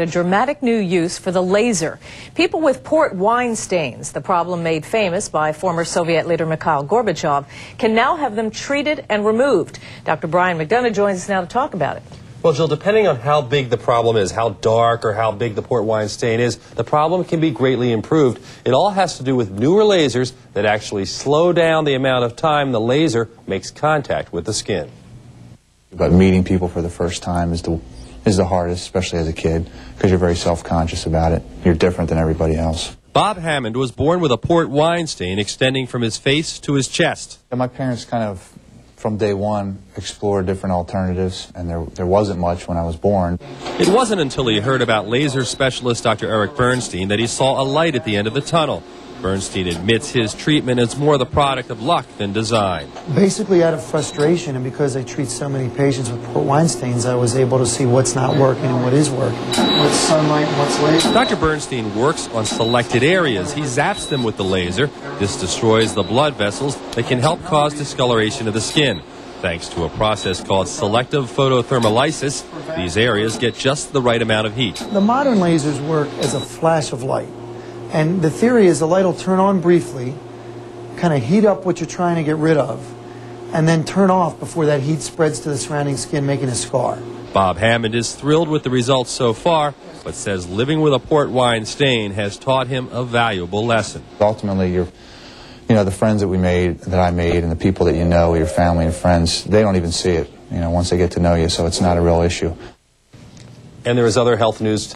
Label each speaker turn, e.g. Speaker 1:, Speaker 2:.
Speaker 1: A dramatic new use for the laser. People with port wine stains, the problem made famous by former Soviet leader Mikhail Gorbachev, can now have them treated and removed. Dr. Brian McDonough joins us now to talk about it.
Speaker 2: Well, Jill, depending on how big the problem is, how dark or how big the port wine stain is, the problem can be greatly improved. It all has to do with newer lasers that actually slow down the amount of time the laser makes contact with the skin.
Speaker 3: But meeting people for the first time is the is the hardest, especially as a kid, because you're very self-conscious about it. You're different than everybody else.
Speaker 2: Bob Hammond was born with a port wine stain extending from his face to his chest.
Speaker 3: And my parents kind of, from day one, explored different alternatives, and there, there wasn't much when I was born.
Speaker 2: It wasn't until he heard about laser specialist Dr. Eric Bernstein that he saw a light at the end of the tunnel. Bernstein admits his treatment is more the product of luck than design.
Speaker 4: Basically, out of frustration, and because I treat so many patients with port wine stains, I was able to see what's not working and what is working. What's sunlight what's laser.
Speaker 2: Dr. Bernstein works on selected areas. He zaps them with the laser. This destroys the blood vessels that can help cause discoloration of the skin. Thanks to a process called selective photothermolysis, these areas get just the right amount of heat.
Speaker 4: The modern lasers work as a flash of light. And the theory is the light will turn on briefly, kind of heat up what you're trying to get rid of, and then turn off before that heat spreads to the surrounding skin, making a scar.
Speaker 2: Bob Hammond is thrilled with the results so far, but says living with a port wine stain has taught him a valuable lesson.
Speaker 3: Ultimately, you're you know, the friends that we made, that I made, and the people that you know, your family and friends, they don't even see it, you know, once they get to know you, so it's not a real issue.
Speaker 2: And there is other health news.